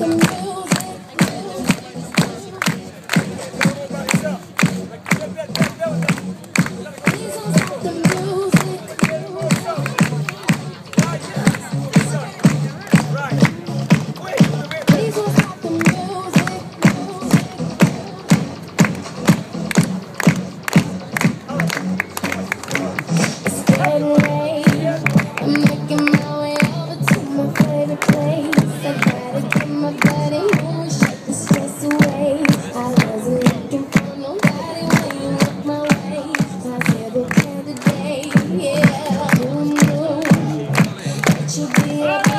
Kinh. that you'll be.